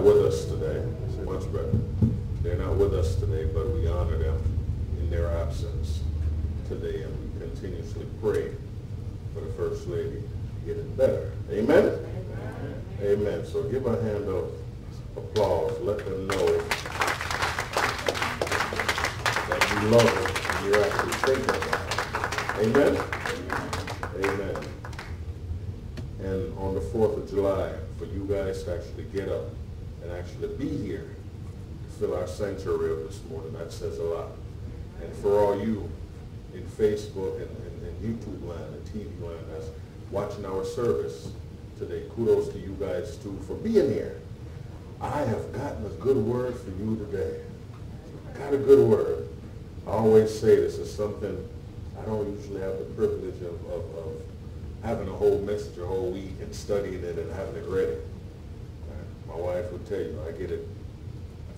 with us today. Much better. They're not with us today, but we honor them in their absence today, and we continuously pray for the First Lady getting better. Amen? Amen. Amen. So give a hand of applause. Let them know that you love them and you're actually thinking about them. Amen? Amen. And on the 4th of July, for you guys to actually get up and actually be here to fill our sanctuary up this morning, that says a lot. And for all you in Facebook and, and, and YouTube land and TV land that's watching our service today, kudos to you guys too for being here. I have gotten a good word for you today. Got a good word. I always say this is something I don't usually have the privilege of, of, of having a whole message a whole week and studying it and having it ready. My wife would tell you, I get it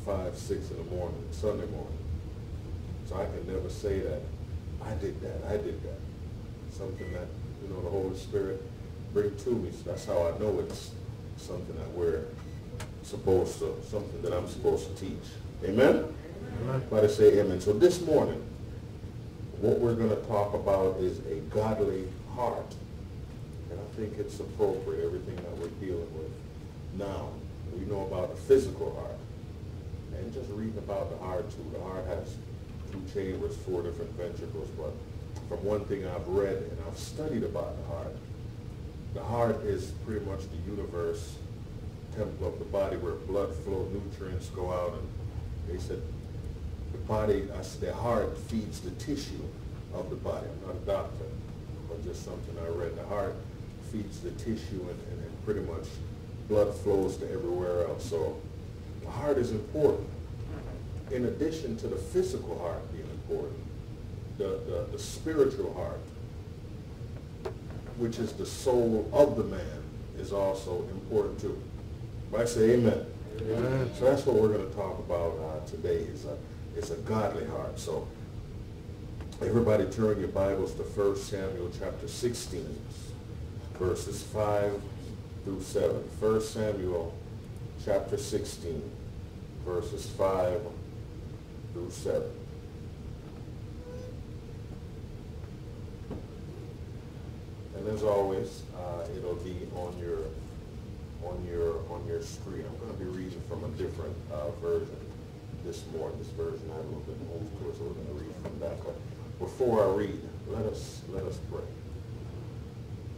5, 6 in the morning, Sunday morning. So I can never say that I did that, I did that. Something that, you know, the Holy Spirit bring to me. So that's how I know it's something that we're supposed to, something that I'm supposed to teach. Amen? Everybody say amen. So this morning, what we're going to talk about is a godly heart. And I think it's appropriate, everything that we're dealing with now. We know about the physical heart. And just reading about the heart too. The heart has two chambers, four different ventricles, but from one thing I've read and I've studied about the heart, the heart is pretty much the universe temple of the body where blood flow, nutrients go out, and they said the body, the heart feeds the tissue of the body. I'm not a doctor, but just something I read. The heart feeds the tissue and, and, and pretty much blood flows to everywhere else. So the heart is important. In addition to the physical heart being important, the, the, the spiritual heart, which is the soul of the man, is also important too. I say amen. amen. So that's what we're going to talk about uh, today is a, is a godly heart. So everybody turn your Bibles to 1 Samuel chapter 16, verses 5 through 7. 1 Samuel chapter 16, verses 5 through 7. And as always, uh, it'll be on your on your on your screen. I'm going to be reading from a different uh, version this morning. This version I have a little bit moved so we're going to read from that. But before I read, let us let us pray.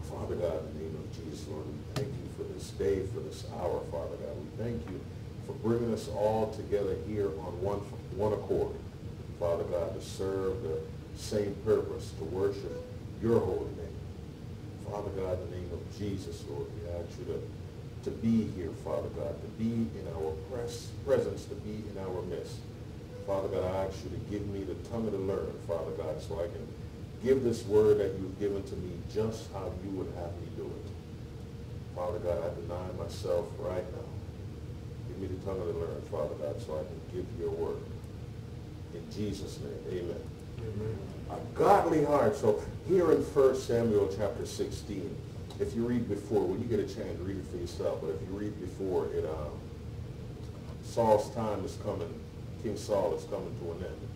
Father God, in the name of Jesus, Lord, we thank you for this day, for this hour, Father God. We thank you for bringing us all together here on one one accord, Father God, to serve the same purpose, to worship your holy name. Father God, in the name of Jesus, Lord, we ask you to to be here, Father God, to be in our pres- presence, to be in our midst. Father God, I ask you to give me the tongue of the learned, Father God, so I can give this word that you've given to me just how you would have me do it. Father God, I deny myself right now. Give me the tongue of the learned, Father God, so I can give your word. In Jesus' name, amen. amen. A godly heart. So here in 1 Samuel chapter 16, if you read before, when you get a chance, read it for yourself. But if you read before, it um, Saul's time is coming. King Saul is coming to an end.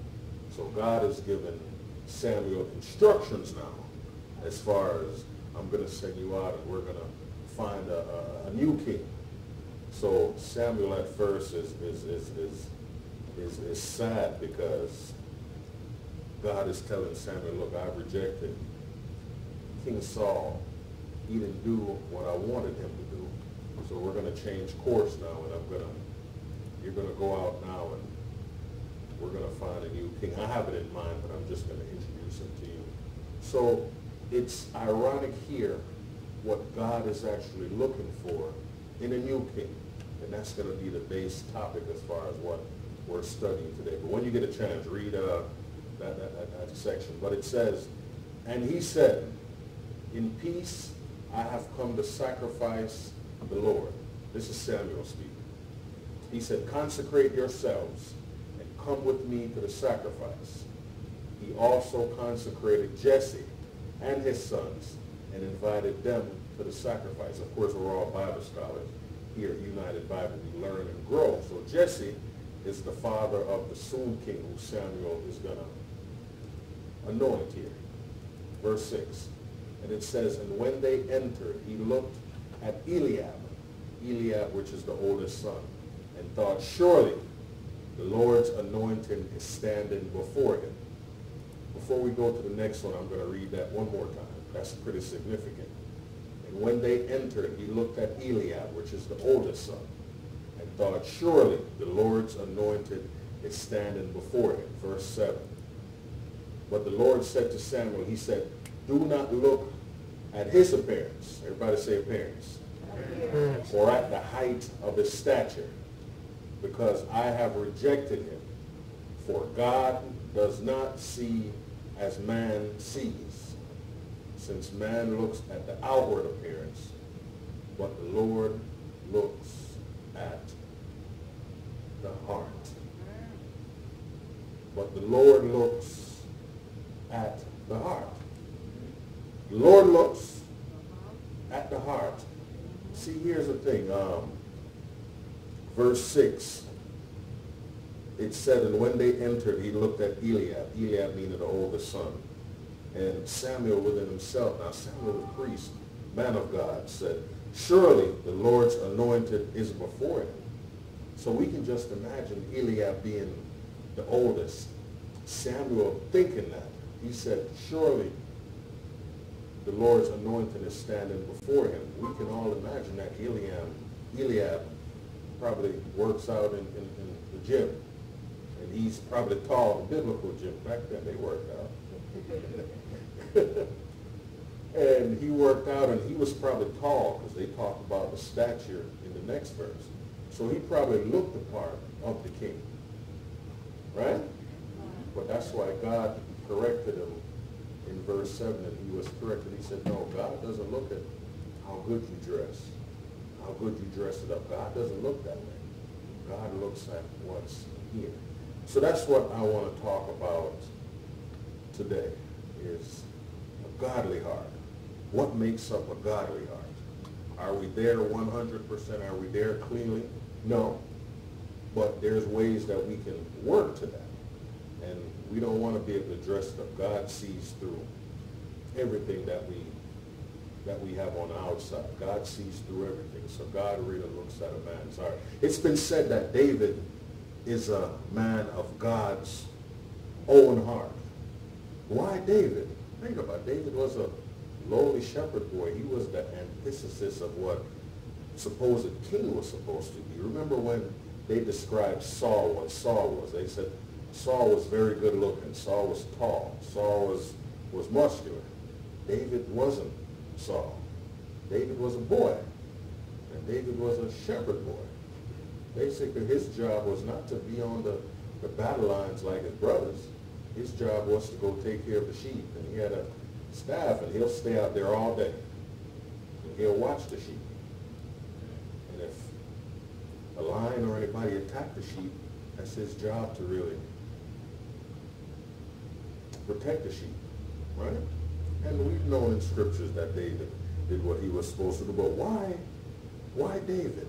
So God has given Samuel instructions now, as far as I'm going to send you out and we're going to find a, a, a, new king. So Samuel at first is is is is is, is sad because God is telling Samuel, look, I rejected King Saul he didn't do what I wanted him to do. So we're going to change course now, and I'm going to, you're going to go out now, and we're going to find a new king. I have it in mind, but I'm just going to introduce him to you. So it's ironic here what God is actually looking for in a new king. And that's going to be the base topic as far as what we're studying today. But when you get a chance, read uh, that, that, that, that section. But it says, and he said, in peace I have come to sacrifice the Lord. This is Samuel speaking. He said, consecrate yourselves and come with me to the sacrifice. He also consecrated Jesse and his sons and invited them to the sacrifice. Of course, we're all Bible scholars here at United Bible. We learn and grow. So Jesse is the father of the soon king who Samuel is going to anoint here. Verse 6. And it says, And when they entered, he looked at Eliab, Eliab, which is the oldest son, and thought, Surely the Lord's anointing is standing before him. Before we go to the next one, I'm going to read that one more time. That's pretty significant. And when they entered, he looked at Eliab, which is the oldest son, thought, Surely the Lord's anointed is standing before him. Verse 7. But the Lord said to Samuel, he said, do not look at his appearance. Everybody say appearance. appearance. Or at the height of his stature, because I have rejected him. For God does not see as man sees, since man looks at the outward appearance, but the Lord looks at the heart. But the Lord looks at the heart. The Lord looks at the heart. See, here's the thing. Um, verse 6, it said, and when they entered, he looked at Eliab. Eliab meaning the oldest son. And Samuel within himself, now Samuel the priest, man of God, said, surely the Lord's anointed is before him. So we can just imagine Eliab being the oldest. Samuel thinking that. He said, surely the Lord's anointing is standing before him. We can all imagine that Eliab, Eliab probably works out in, in, in the gym. And he's probably tall in biblical gym. Back then they worked out. and he worked out and he was probably tall because they talk about the stature in the next verse. So he probably looked the part of the king. Right? But that's why God corrected him in verse 7 and he was corrected. He said, no, God doesn't look at how good you dress, how good you dress it up. God doesn't look that way. God looks at what's here. So that's what I want to talk about today is a godly heart. What makes up a godly heart? Are we there 100%? Are we there cleanly? No. But there's ways that we can work to that. And we don't want to be able to dress up. God sees through everything that we that we have on the outside. God sees through everything. So God really looks at a man's heart. It's been said that David is a man of God's own heart. Why David? Think about it. David was a lowly shepherd boy. He was the antithesis of what supposed king was supposed to be. Remember when they described Saul, what Saul was? They said Saul was very good looking. Saul was tall. Saul was, was muscular. David wasn't Saul. David was a boy. And David was a shepherd boy. Basically, his job was not to be on the, the battle lines like his brothers. His job was to go take care of the sheep. And he had a staff, and he'll stay out there all day. And he'll watch the sheep. A lion or anybody attack the sheep, that's his job to really protect the sheep, right? And we've known in scriptures that David did what he was supposed to do. But why, why David?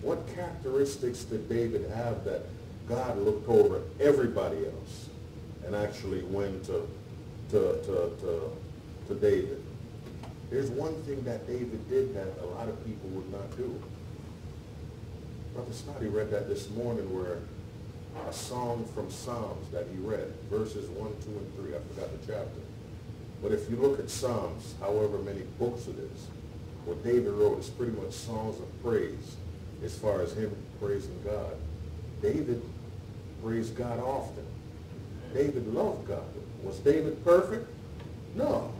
What characteristics did David have that God looked over everybody else and actually went to, to, to, to, to David? There's one thing that David did that a lot of people would not do. Brother Snoddy read that this morning where a song from Psalms that he read, verses 1, 2, and 3. I forgot the chapter. But if you look at Psalms, however many books it is, what David wrote is pretty much songs of praise as far as him praising God. David praised God often. David loved God. Was David perfect? No.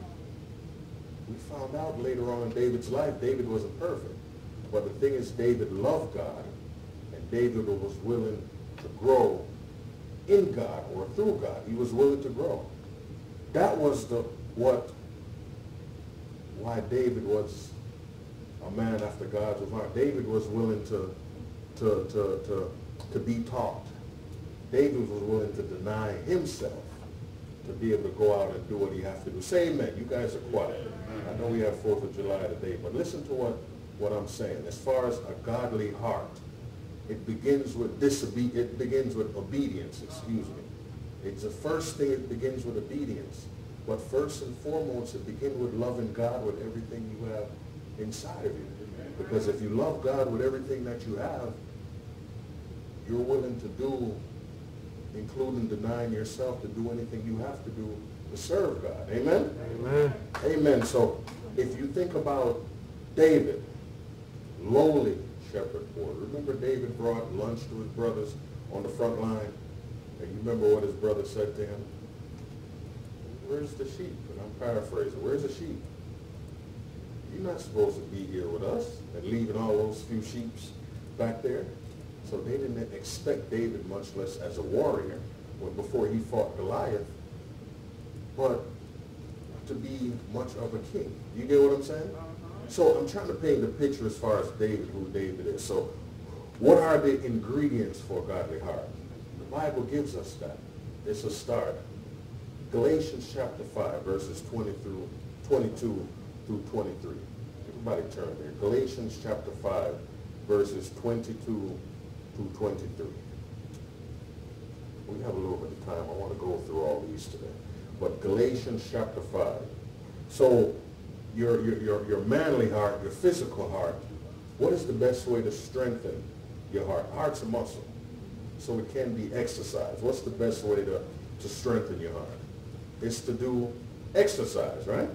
We found out later on in David's life, David wasn't perfect. But the thing is, David loved God, David was willing to grow in God or through God. He was willing to grow. That was the what why David was a man after God's heart. David was willing to, to, to, to, to be taught. David was willing to deny himself to be able to go out and do what he has to do. Say amen. You guys are quiet. I know we have 4th of July today, but listen to what, what I'm saying. As far as a godly heart, it begins with disobe- it begins with obedience, excuse me. It's the first thing, it begins with obedience. But first and foremost, it begins with loving God with everything you have inside of you. Because if you love God with everything that you have, you're willing to do, including denying yourself, to do anything you have to do to serve God. Amen? Amen. Amen. So if you think about David, lowly shepherd boy. Remember David brought lunch to his brothers on the front line? And you remember what his brother said to him? Where's the sheep? And I'm paraphrasing. Where's the sheep? You're not supposed to be here with us and leaving all those few sheep back there. So they didn't expect David, much less as a warrior, when before he fought Goliath, but to be much of a king. You get what I'm saying? So I'm trying to paint the picture as far as David, who David is. So what are the ingredients for a godly heart? The Bible gives us that. It's a start. Galatians chapter 5, verses 20 through 22 through 23. Everybody turn there. Galatians chapter 5, verses 22 through 23. We have a little bit of time. I want to go through all these today. But Galatians chapter 5. So your, your, your, your manly heart, your physical heart, what is the best way to strengthen your heart? Heart's a muscle, so it can be exercised. What's the best way to, to strengthen your heart? It's to do exercise, right?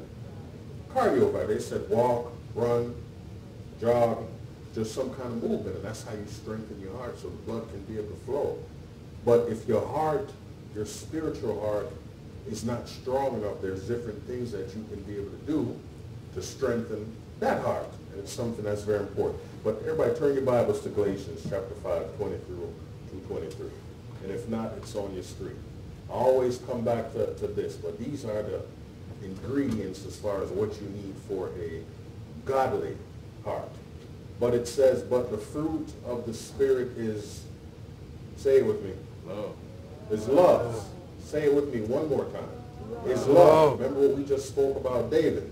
Cardio, right? they said walk, run, jog, just some kind of movement, and that's how you strengthen your heart so the blood can be able to flow. But if your heart, your spiritual heart, is not strong enough, there's different things that you can be able to do to strengthen that heart. And it's something that's very important. But everybody turn your Bibles to Galatians chapter 5, 20 through, through 23. And if not, it's on your screen. I always come back to, to this, but these are the ingredients as far as what you need for a godly heart. But it says, but the fruit of the Spirit is, say it with me. Love. Is love. Say it with me one more time. Is love. Remember what we just spoke about David.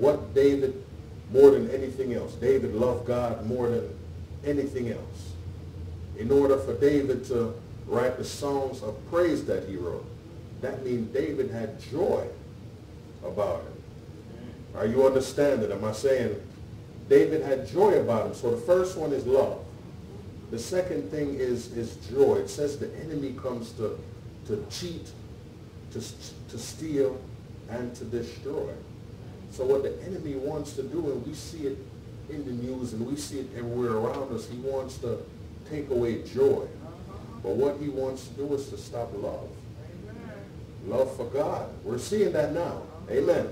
What David, more than anything else, David loved God more than anything else. In order for David to write the songs of praise that he wrote, that means David had joy about it. Are you understanding? Am I saying David had joy about him? So the first one is love. The second thing is, is joy. It says the enemy comes to, to cheat, to, to steal, and to destroy. So what the enemy wants to do, and we see it in the news and we see it everywhere around us, he wants to take away joy. But what he wants to do is to stop love. Love for God. We're seeing that now. Amen.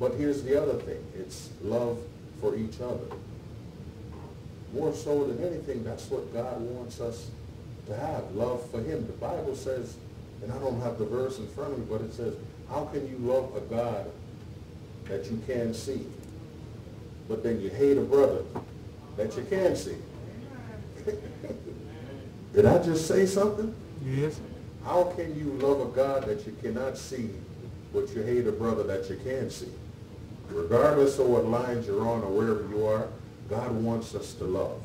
But here's the other thing. It's love for each other. More so than anything, that's what God wants us to have. Love for him. The Bible says, and I don't have the verse in front of me, but it says, how can you love a God that you can see, but then you hate a brother that you can see? Did I just say something? Yes. How can you love a God that you cannot see, but you hate a brother that you can see? Regardless of what lines you're on or wherever you are, God wants us to love,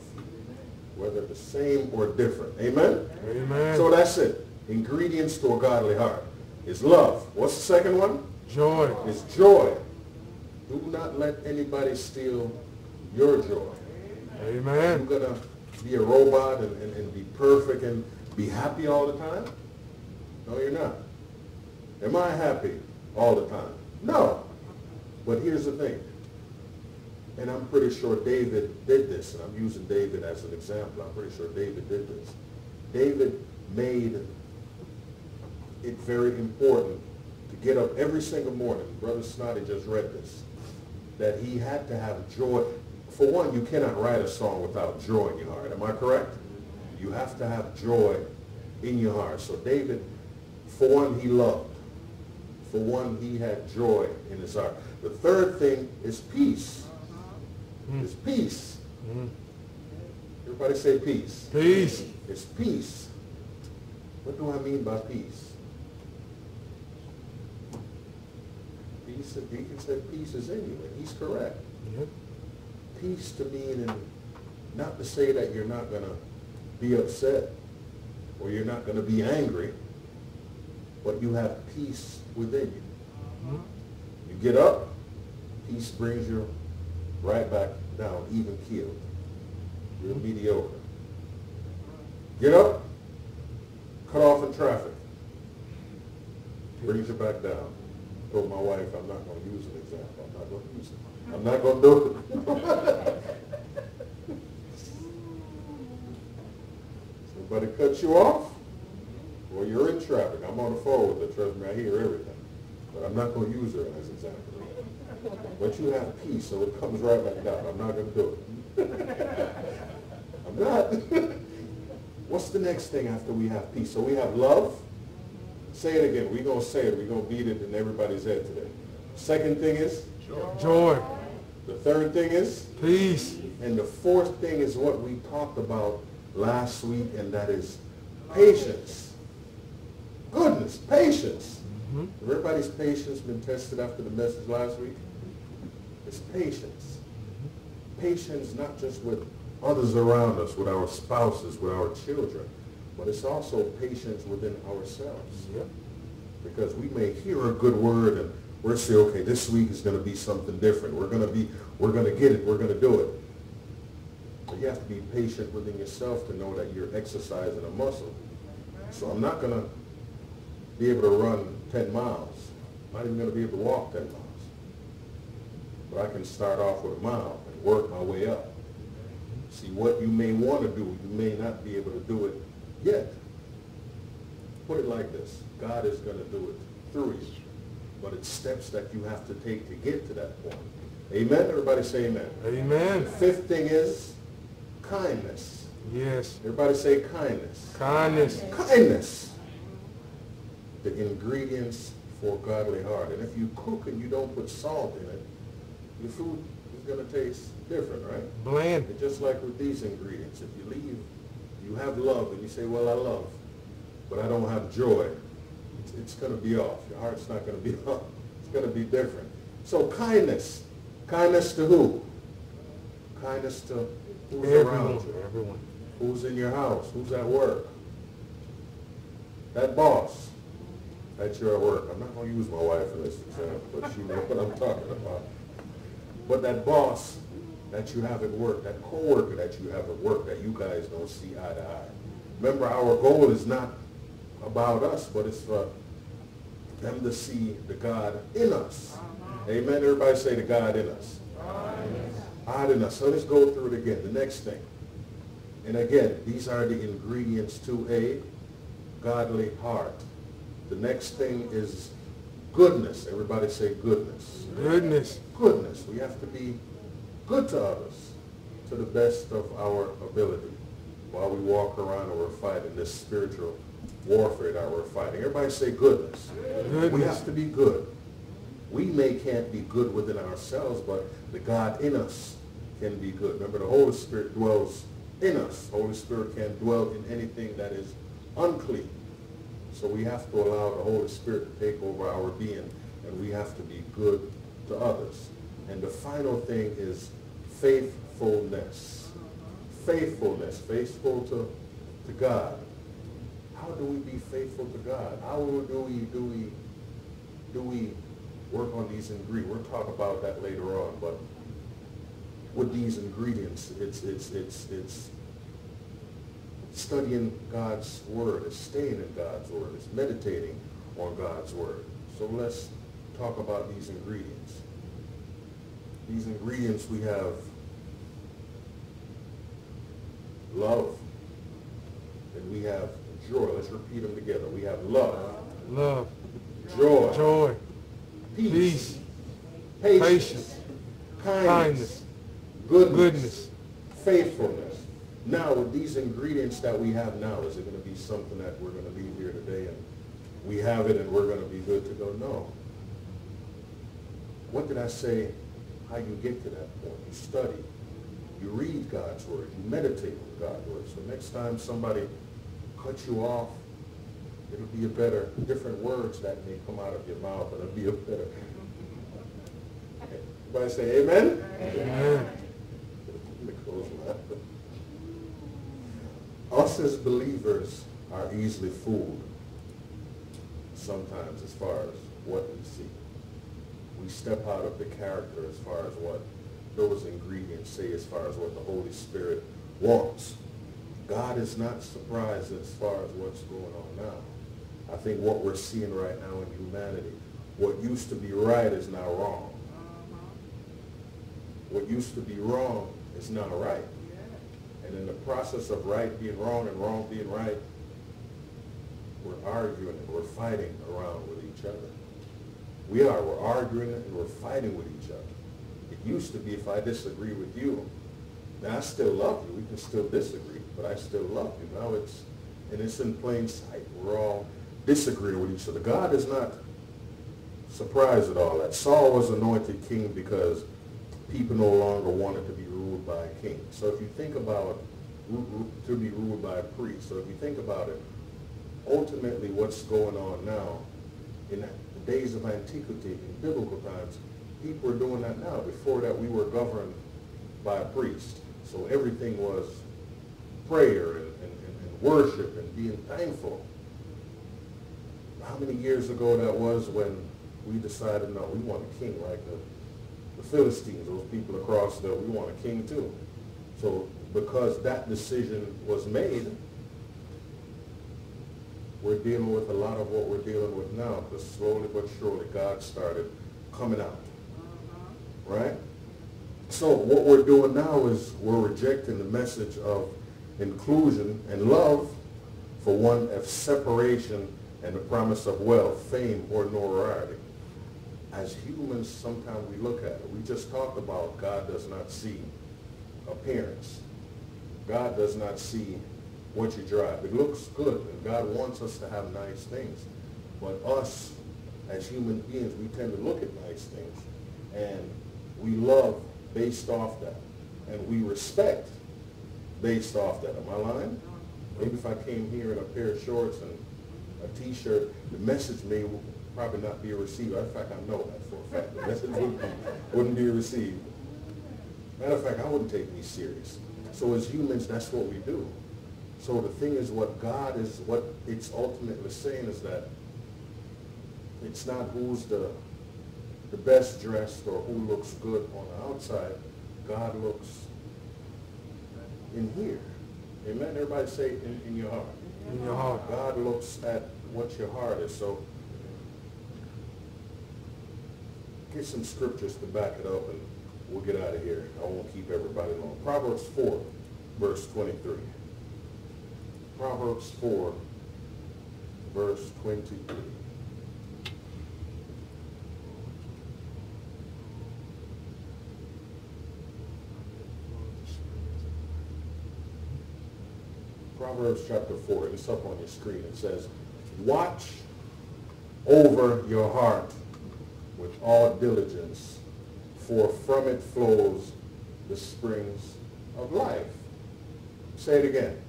whether the same or different. Amen? Amen. So that's it. Ingredients to a godly heart is love. What's the second one? Joy. Is joy. Do not let anybody steal your joy. Amen. You're going to be a robot and, and, and be perfect and be happy all the time? No, you're not. Am I happy all the time? No. But here's the thing. And I'm pretty sure David did this, and I'm using David as an example. I'm pretty sure David did this. David made it very important to get up every single morning. Brother Snoddy just read this. That he had to have joy. For one, you cannot write a song without joy in your heart. Am I correct? You have to have joy in your heart. So David, for one, he loved. for one, he had joy in his heart. The third thing is peace. Mm. It's peace. Mm. Everybody say peace. Peace. It's peace. What do I mean by peace? Peace, the deacon said peace is in you, and he's correct. Yep. Peace to mean, and not to say that you're not going to be upset or you're not going to be angry, but you have peace within you. Mhm. You get up, peace brings you right back down, even keeled. You're mediocre. Get up, cut off in traffic. Brings you back down. Told my wife I'm not going to use an example. I'm not going to use it. I'm not going to do it. Somebody cuts you off, or you're in traffic. I'm on the phone with her. Trust me, I hear everything. But I'm not going to use her as an example. But you have peace, so it comes right back down. I'm not going to do it. I'm not. What's the next thing after we have peace? So we have love. Say it again. We're going to say it. We're going to beat it in everybody's head today. Second thing is? Joy. The third thing is? Peace. And the fourth thing is what we talked about last week, and that is patience. Goodness, patience. Mhm. Everybody's patience been tested after the message last week. It's patience. Patience not just with others around us, with our spouses, with our children, but it's also patience within ourselves. Yep. Because we may hear a good word and we're say, okay, this week is going to be something different. We're going to be, we're going to get it. We're going to do it. But you have to be patient within yourself to know that you're exercising a muscle. So I'm not going to be able to run 10 miles. I'm not even going to be able to walk 10 miles. But I can start off with a mile and work my way up. See, what you may want to do, you may not be able to do it yet. Put it like this. God is going to do it through you. But it's steps that you have to take to get to that point. Amen? Everybody say amen. Amen. Fifth thing is kindness. Yes. Everybody say kindness. Kindness. Kindness. The ingredients for godly heart. And if you cook and you don't put salt in it, your food is going to taste different, right? Bland. And just like with these ingredients, if you leave, you have love and you say, well, I love, but I don't have joy, it's, it's going to be off. Your heart's not going to be off. It's going to be different. So kindness. Kindness to who? Kindness to who's around you. Everyone. Who's in your house? Who's at work? That boss that you're at work. I'm not going to use my wife in this example, but she knows what I'm talking about. But that boss that you have at work, that coworker that you have at work that you guys don't see eye to eye. Remember, our goal is not about us, but it's for them to see the God in us. Amen. Everybody say the God in us. God in us. So let's go through it again. The next thing. And again, these are the ingredients to a godly heart. The next thing is goodness. Everybody say goodness. Goodness. Goodness. We have to be good to others to the best of our ability while we walk around and we're fighting this spiritual warfare that we're fighting. Everybody say goodness. We have to be good. We may can't be good within ourselves, but the God in us can be good. Remember, the Holy Spirit dwells in us. The Holy Spirit can't dwell in anything that is unclean. So we have to allow the Holy Spirit to take over our being, and we have to be good to others. And the final thing is faithfulness. Faithfulness. Faithful to, to God. How do we be faithful to God? How do we do we do we work on these ingredients? We'll talk about that later on, but with these ingredients, it's it's it's it's studying God's word, it's staying in God's word, it's meditating on God's word. So let's talk about these ingredients. These ingredients we have love, and we have joy. Let's repeat them together. We have love, Love. joy, Joy. peace, Peace. patience, Patience. kindness, Kindness. goodness, Goodness. faithfulness. Now, with these ingredients that we have now, is it going to be something that we're going to leave here today and we have it and we're going to be good to go? No. what did I say? How you get to that point? You study. You read God's word. You meditate on God's word. So next time somebody cuts you off, it'll be a better, different words that may come out of your mouth, and it'll be a better. Everybody say amen? Amen. Us as believers are easily fooled sometimes as far as what we see. We step out of the character as far as what those ingredients say as far as what the Holy Spirit wants. God is not surprised as far as what's going on now. I think what we're seeing right now in humanity, what used to be right is now wrong. Uh-huh. What used to be wrong is now right. And in the process of right being wrong and wrong being right, we're arguing and we're fighting around with each other. We are. We're arguing and we're fighting with each other. It used to be if I disagree with you, now I still love you. We can still disagree, but I still love you. Now it's, and it's in plain sight. We're all disagreeing with each other. God is not surprised at all that. Saul was anointed king because people no longer wanted to be ruled by a king. So if you think about to be ruled by a priest, so if you think about it, ultimately what's going on now, in the days of antiquity, in biblical times, people were doing that now. Before that, we were governed by a priest. So everything was prayer and, and, and worship and being thankful. How many years ago that was when we decided, no, we want a king like the the Philistines, those people across there, we want a king too. So because that decision was made, we're dealing with a lot of what we're dealing with now, because slowly but surely God started coming out. Right? So what we're doing now is we're rejecting the message of inclusion and love for one of separation and the promise of wealth, fame, or notoriety as humans, sometimes we look at it. We just talked about God does not see appearance. God does not see what you drive. It looks good, and God wants us to have nice things. But us, as human beings, we tend to look at nice things, and we love based off that, and we respect based off that. Am I lying? Maybe if I came here in a pair of shorts and a T-shirt, the message may probably not be received. In fact, I know that for a fact. The message wouldn't, wouldn't be received. Matter of fact, I wouldn't take me serious. So as humans, that's what we do. So the thing is what God is, what it's ultimately saying is that it's not who's the, the best dressed or who looks good on the outside. God looks in here. Amen? Everybody say in, in your heart. In your heart. God looks at what your heart is. So get some scriptures to back it up and we'll get out of here. I won't keep everybody long. Proverbs 4, verse 23. Proverbs 4, verse 23. Proverbs chapter 4, it's up on your screen. It says, watch over your heart with all diligence, for from it flows the springs of life. Say it again.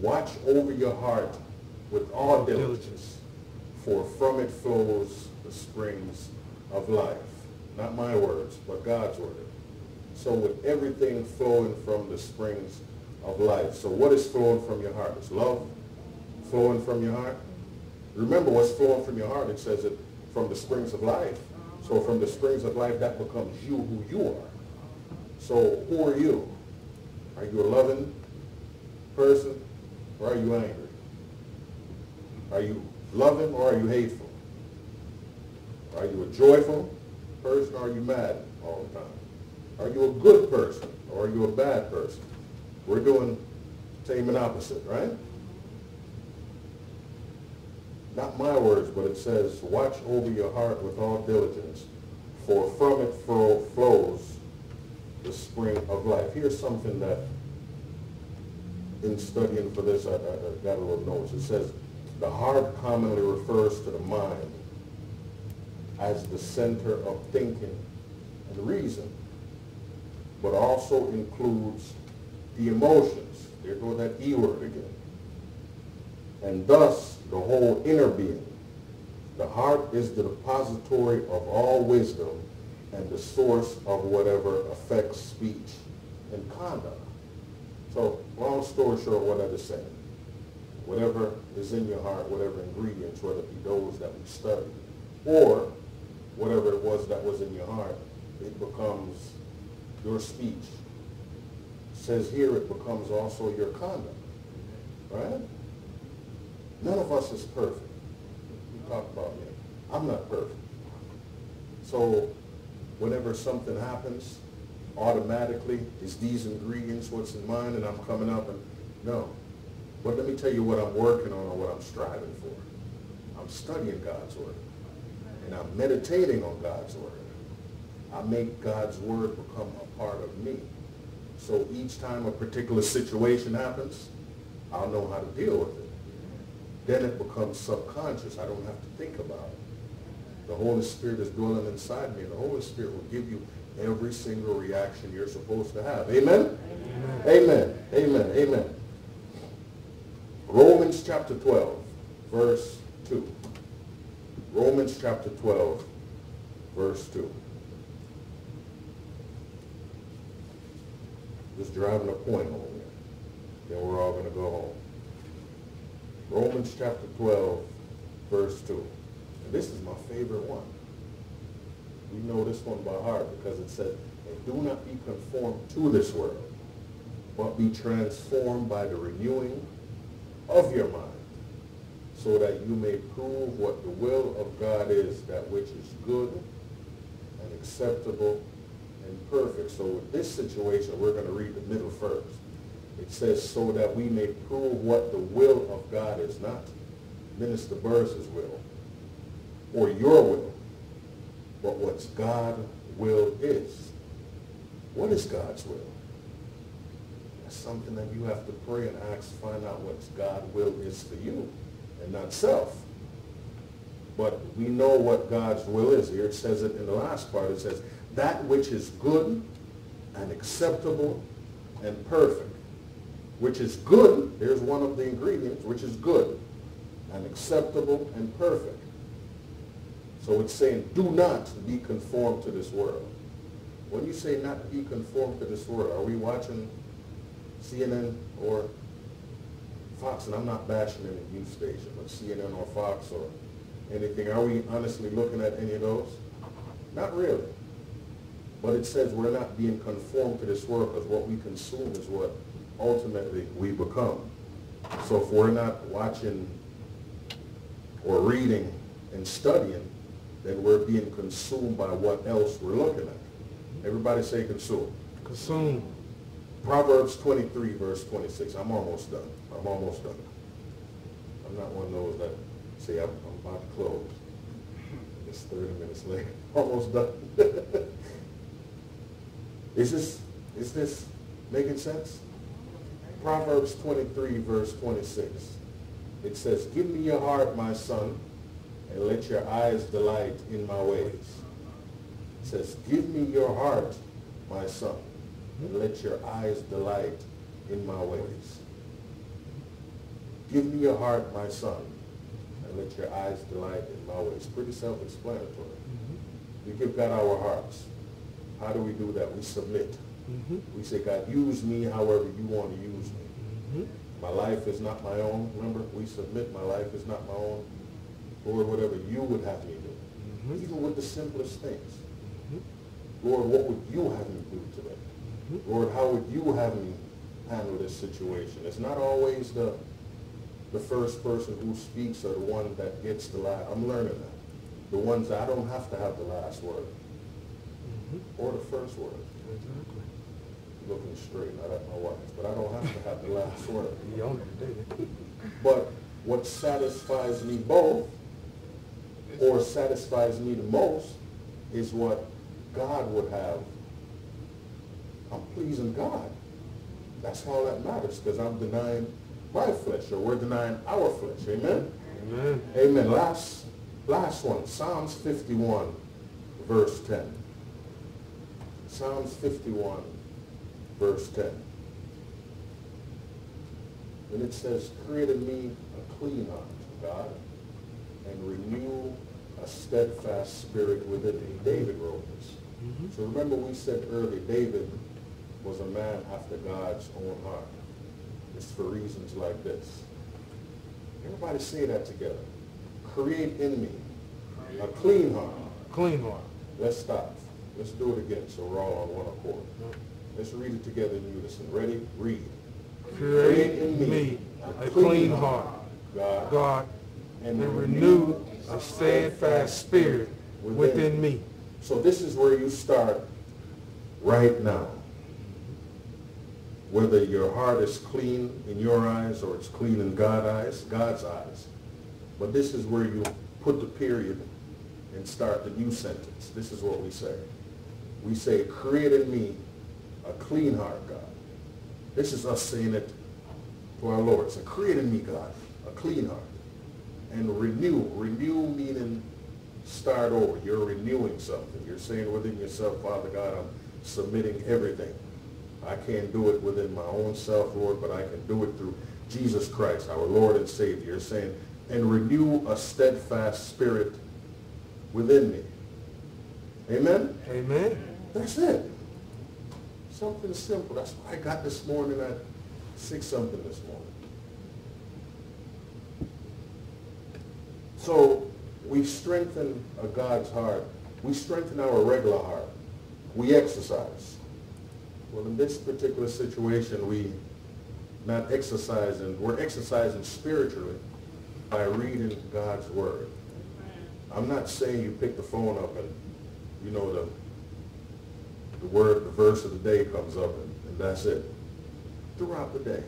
Watch over your heart with all diligence, for from it flows the springs of life. Not my words, but God's word. So with everything flowing from the springs of life. So what is flowing from your heart? Is love flowing from your heart? Remember what's flowing from your heart. It says it from the springs of life. So from the springs of life, that becomes you who you are. So who are you? Are you a loving person or are you angry? Are you loving or are you hateful? Are you a joyful person or are you mad all the time? Are you a good person or are you a bad person? We're doing same and opposite, right? not my words, but it says, watch over your heart with all diligence, for from it flows the spring of life. Here's something that, in studying for this, I, I, I got a little notes. It says, the heart commonly refers to the mind as the center of thinking and reason, but also includes the emotions. There go that E word again. And thus, the whole inner being. The heart is the depository of all wisdom and the source of whatever affects speech and conduct. So, long story short, what I just said, whatever is in your heart, whatever ingredients, whether it be those that we studied, or whatever it was that was in your heart, it becomes your speech. Says here it becomes also your conduct. Right? None of us is perfect. We talk about me. I'm not perfect. So whenever something happens, automatically, is these ingredients what's in mind and I'm coming up and no. But let me tell you what I'm working on or what I'm striving for. I'm studying God's word. And I'm meditating on God's word. I make God's word become a part of me. So each time a particular situation happens, I'll know how to deal with it. Then it becomes subconscious. I don't have to think about it. The Holy Spirit is dwelling inside me, and the Holy Spirit will give you every single reaction you're supposed to have. Amen? Amen. Amen. Amen. Amen. Romans chapter 12, verse 2. Romans chapter 12, verse 2. Just driving a point home. Then we're all going to go home. Romans chapter 12, verse 2. And this is my favorite one. We know this one by heart because it said, and do not be conformed to this world, but be transformed by the renewing of your mind, so that you may prove what the will of God is, that which is good and acceptable and perfect. So with this situation, we're going to read the middle first. It says, so that we may prove what the will of God is not Minister Burris's will or your will, but what's God's will is. What is God's will? That's something that you have to pray and ask, find out what God's will is for you and not self. But we know what God's will is. Here it says it in the last part. It says, that which is good and acceptable and perfect. Which is good, there's one of the ingredients, which is good and acceptable and perfect. So it's saying, do not be conformed to this world. When you say not be conformed to this world, are we watching CNN or Fox? And I'm not bashing any news station, but CNN or Fox or anything. Are we honestly looking at any of those? Not really. But it says we're not being conformed to this world because what we consume is what ultimately we become. So if we're not watching or reading and studying, then we're being consumed by what else we're looking at. Everybody say consume. Consume. Proverbs 23, verse 26. I'm almost done. I'm almost done. I'm not one of those that say I'm, I'm about to close. It's 30 minutes late. Almost done. is this is this making sense? Proverbs 23, verse 26. It says, Give me your heart, my son, and let your eyes delight in my ways. It says, Give me your heart, my son, and let your eyes delight in my ways. Give me your heart, my son, and let your eyes delight in my ways. Pretty self-explanatory. Mm-hmm. We give God our hearts. How do we do that? We submit. Mm-hmm. We say, God, use me however you want to use me. Mm-hmm. My life is not my own. Remember, we submit, my life is not my own. Lord, whatever you would have me do. Mhm. Even with the simplest things. Mhm. Lord, what would you have me do today? Mhm. Lord, how would you have me handle this situation? It's not always the the first person who speaks or the one that gets the last. I'm learning that. The ones that I don't have to have the last word. Or the first word. Exactly. Looking straight, not at my wife, but I don't have to have the last word. He owned it, didn't he? But what satisfies me both, or satisfies me the most, is what God would have. I'm pleasing God. That's all that matters, because I'm denying my flesh, or we're denying our flesh. Amen? Amen. Amen. Last Last one, Psalms 51, verse 10. Psalms 51, verse 10. And it says, create in me a clean heart, God, and renew a steadfast spirit within me. David wrote this. Mhm. So remember we said earlier, David was a man after God's own heart. It's for reasons like this. Everybody say that together. Create in me a clean heart. Clean heart. Let's stop. Let's do it again so we're all on one accord. Let's read it together in unison. Ready? Read. Create in me a clean heart, God, God, and renew a steadfast spirit within me. So this is where you start right now. Whether your heart is clean in your eyes or it's clean in God's eyes, God's eyes. But this is where you put the period and start the new sentence. This is what we say. We say, create in me a clean heart, God. This is us saying it to our Lord. So create in me, God, a clean heart. And renew. Renew meaning start over. You're renewing something. You're saying within yourself, Father God, I'm submitting everything. I can't do it within my own self, Lord, but I can do it through Jesus Christ, our Lord and Savior. You're saying, and renew a steadfast spirit within me. Amen? Amen. That's it. Something simple. That's what I got this morning at 6 something this morning. So we strengthen a God's heart. We strengthen our regular heart. We exercise. Well, in this particular situation, we not exercising, we're exercising spiritually by reading God's word. I'm not saying you pick the phone up and, you know, the, the word, the verse of the day comes up and, and that's it. Throughout the day.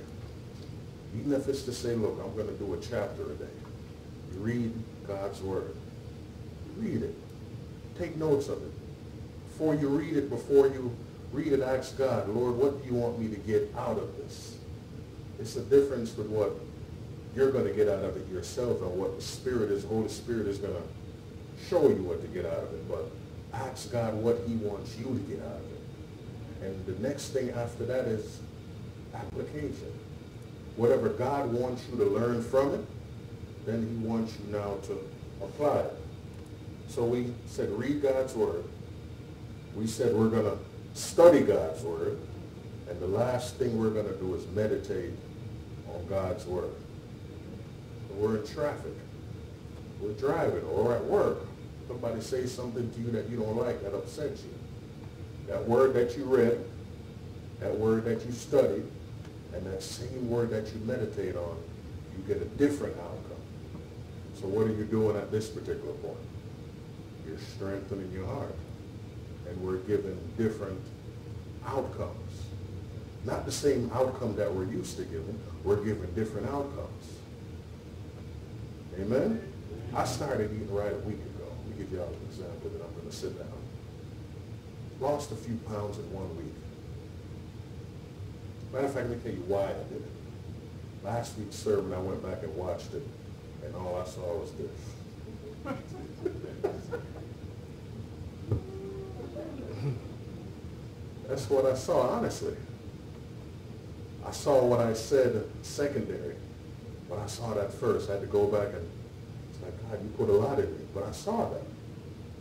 Even if it's to say, look, I'm going to do a chapter a day. You read God's word. Read it. Take notes of it. Before you read it, before you read it, ask God, Lord, what do you want me to get out of this? It's a difference with what you're going to get out of it yourself and what the Spirit is, Holy Spirit is going to show you what to get out of it. But ask God what he wants you to get out of it. And the next thing after that is application. Whatever God wants you to learn from it, then he wants you now to apply it. So we said read God's word. We said we're going to study God's word. And the last thing we're going to do is meditate on God's word. We're in traffic. We're driving or at work. Somebody say something to you that you don't like, that upsets you. That word that you read, that word that you studied, and that same word that you meditate on, you get a different outcome. So what are you doing at this particular point? You're strengthening your heart. And we're given different outcomes. Not the same outcome that we're used to giving. We're given different outcomes. Amen? I started eating right a week ago. Let me give y'all an example that I'm going to sit down. Lost a few pounds in one week. Matter of fact, let me tell you why I did it. Last week's sermon, I went back and watched it, and all I saw was this. That's what I saw, honestly. I saw what I said secondary, but I saw that first. I had to go back and it's like, God, you put a lot in me. But I saw that.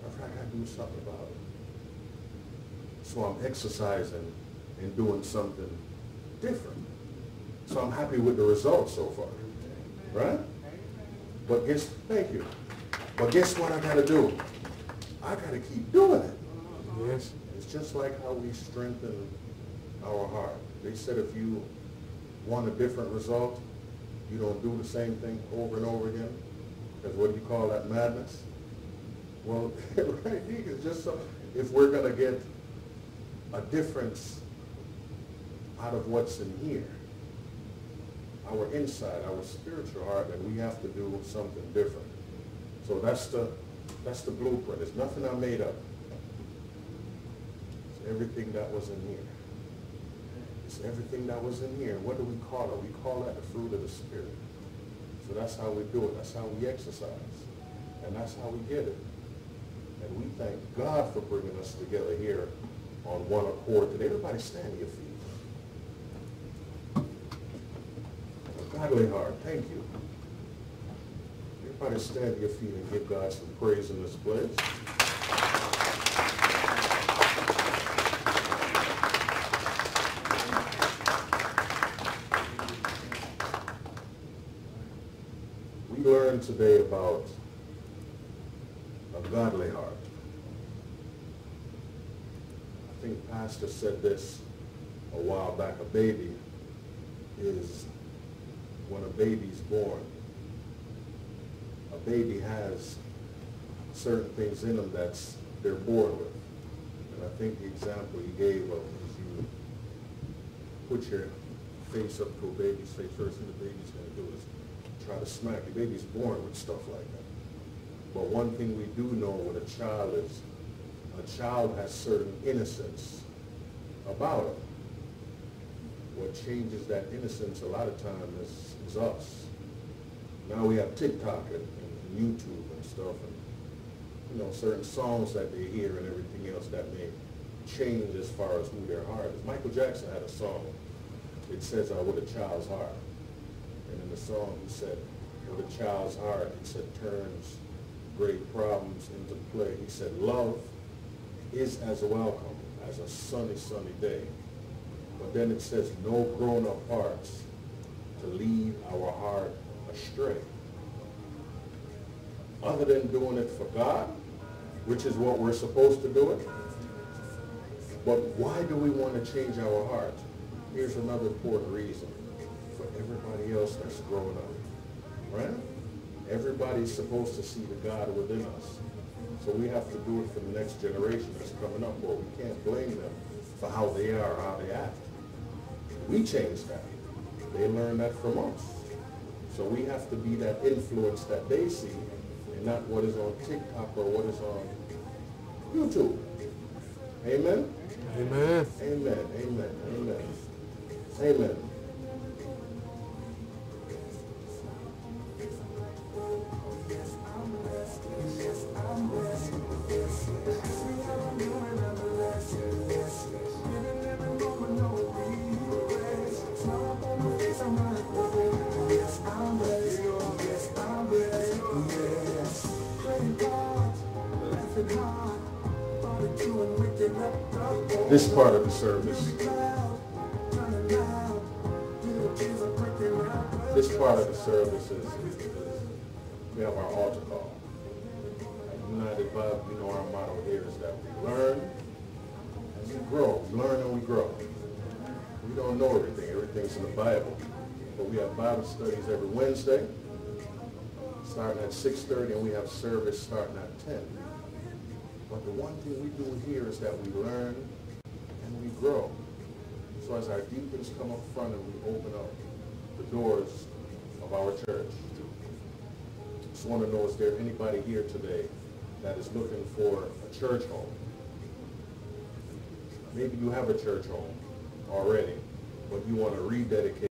I thought, I got to do something about it. So I'm exercising and doing something different. So I'm happy with the results so far. Right? But guess, thank you. But guess what I got to do? I got to keep doing it. Yes. It's just like how we strengthen our heart. They said if you want a different result, you don't do the same thing over and over again. Because what do you call that, madness? Well, right is just so, if we're going to get a difference out of what's in here, our inside, our spiritual heart, then we have to do something different. So that's the, that's the blueprint. It's nothing I made up. It's everything that was in here. It's everything that was in here. What do we call it? We call that the fruit of the Spirit. So that's how we do it. That's how we exercise. And that's how we get it. And we thank God for bringing us together here on one accord. Today, everybody stand to your feet. Godly heart, thank you. Everybody stand to your feet and give God some praise in this place. We today about a godly heart. I think Pastor said this a while back, a baby is, when a baby's born, a baby has certain things in them that they're born with. And I think the example he gave of is you put your face up to a baby's face, first thing the baby's going to do is try to smack. The baby's born with stuff like that. But one thing we do know when a child is, a child has certain innocence about it. What changes that innocence a lot of times is, is us. Now we have TikTok and, and YouTube and stuff and, you know, certain songs that they hear and everything else that may change as far as who their heart is. Michael Jackson had a song. It says, uh, with a child's heart. And in the song he said, with a child's heart, he said, turns great problems into play. He said, love is as welcome as a sunny, sunny day. But then it says, no grown-up hearts to lead our heart astray. Other than doing it for God, which is what we're supposed to do it. But why do we want to change our heart? Here's another important reason for everybody else that's growing up, right? Everybody's supposed to see the God within us. So we have to do it for the next generation that's coming up, or we can't blame them for how they are, how they act. We change that. They learn that from us. So we have to be that influence that they see, and not what is on TikTok or what is on YouTube. Amen? Amen. Amen, amen, amen. Amen. This part of the service, this part of the service is, is we have our altar call. United Bible, you know, our motto here is that we learn and we grow. We learn and we grow. We don't know everything. Everything's in the Bible. But we have Bible studies every Wednesday, starting at 6.30, and we have service starting at 10. But the one thing we do here is that we learn grow. So as our deacons come up front and we open up the doors of our church, just want to know, is there anybody here today that is looking for a church home? Maybe you have a church home already, but you want to rededicate